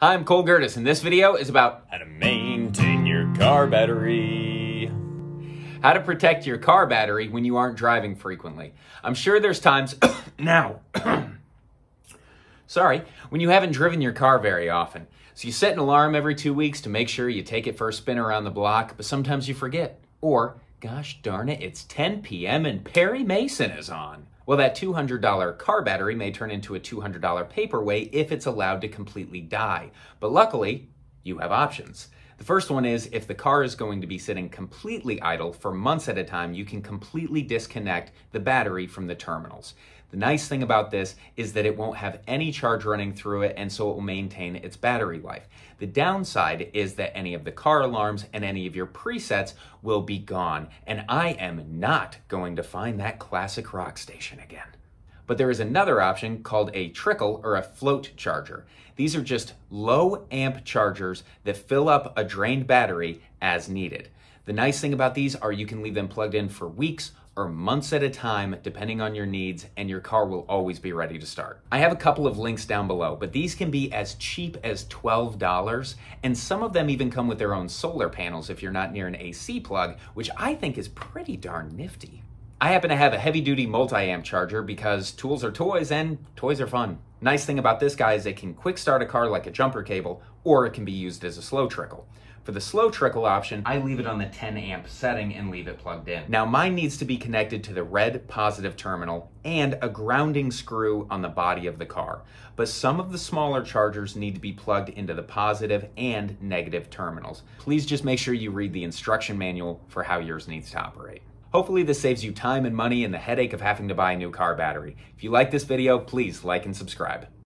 Hi, I'm Cole Gerdes, and this video is about how to maintain your car battery. How to protect your car battery when you aren't driving frequently. I'm sure there's times now. Sorry, when you haven't driven your car very often. So you set an alarm every two weeks to make sure you take it for a spin around the block, but sometimes you forget. Or, gosh darn it, it's 10 p.m. and Perry Mason is on. Well, that $200 car battery may turn into a $200 paperweight if it's allowed to completely die. But luckily, you have options. The first one is if the car is going to be sitting completely idle for months at a time, you can completely disconnect the battery from the terminals. The nice thing about this is that it won't have any charge running through it and so it will maintain its battery life. The downside is that any of the car alarms and any of your presets will be gone and I am not going to find that classic rock station again. But there is another option called a trickle or a float charger. These are just low amp chargers that fill up a drained battery as needed. The nice thing about these are you can leave them plugged in for weeks or months at a time, depending on your needs, and your car will always be ready to start. I have a couple of links down below, but these can be as cheap as $12, and some of them even come with their own solar panels if you're not near an AC plug, which I think is pretty darn nifty. I happen to have a heavy duty multi-amp charger because tools are toys and toys are fun. Nice thing about this guy is it can quick start a car like a jumper cable or it can be used as a slow trickle. For the slow trickle option, I leave it on the 10 amp setting and leave it plugged in. Now mine needs to be connected to the red positive terminal and a grounding screw on the body of the car. But some of the smaller chargers need to be plugged into the positive and negative terminals. Please just make sure you read the instruction manual for how yours needs to operate. Hopefully this saves you time and money and the headache of having to buy a new car battery. If you like this video, please like and subscribe.